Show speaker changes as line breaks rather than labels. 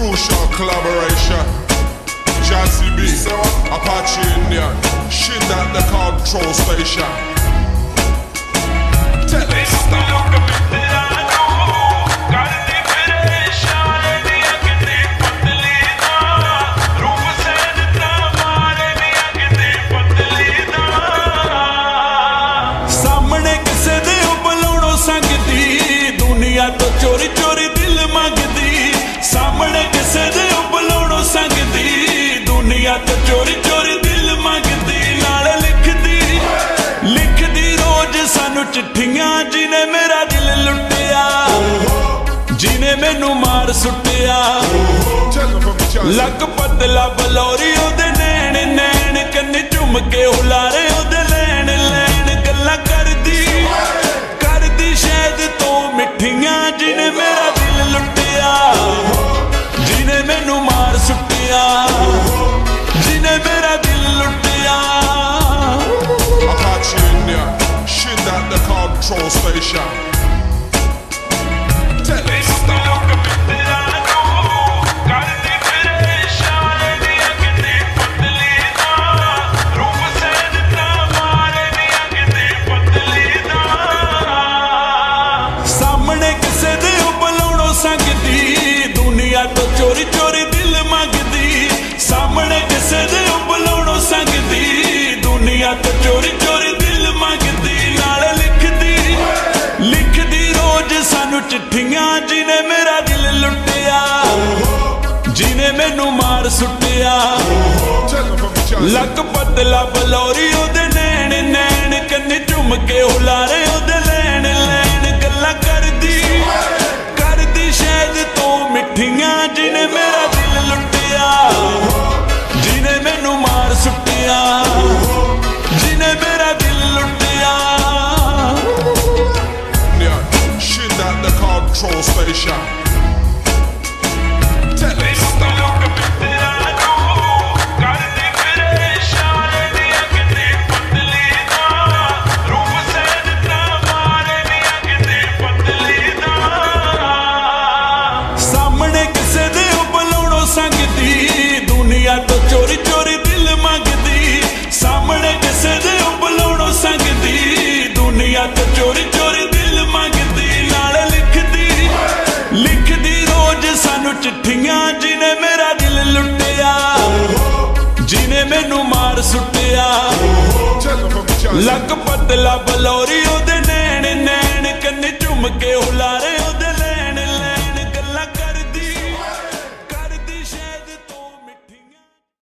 Crucial collaboration. Jazzy B, Apache Indian, shit at the control station. Tell me stop.
ਚੋਰੀ ਚੋਰੀ ਚੋਰੀ ਚੋਰੀ ਦਿਲ ਮੰਗਦੀ ਨਾਲ ਲਿਖਦੀ। ਲਿਖਦੀ ਰੋਜ਼ ਸਾਨੂੰ ਚਿੱਠੀਆਂ ਜਿਨੇ ਮੇਰਾ ਦਿਲ ਲੁੱਟਿਆ। ਜਿਨੇ ਮੈਨੂੰ ਮਾਰ ਸੁੱਟਿਆ। ਲੱਕ ਪਤਲਾ ਬਲੌਰੀ ਉਹਦੇ
ਨੇ control station. Tell it stop.
ਚੋਰੀ ਚੋਰੀ ਚਿੱਠੀਆਂ ਜਿਨੇ ਮੇਰਾ ਦਿਲ ਲੁੱਟਿਆ, ਜਿਨੇ ਮੈਨੂੰ ਮਾਰ ਸੁੱਟਿਆ। ਲੱਕ ਬਦਲਾ ਬਲੋਰੀ ਉਹਦੇ ਨੈਣ ਨੈਣ ਕੰਨ ਝੁੰਮ ਕੇ ਹੁਲਾਰੇ
control station.
ਲੱਕ
ਪਤਲਾ ਬਲੌਰੀ ਉਹਦੇ ਨੈਣ
ਨੈਣ ਕੰਨ ਝੁੰਮ ਕੇ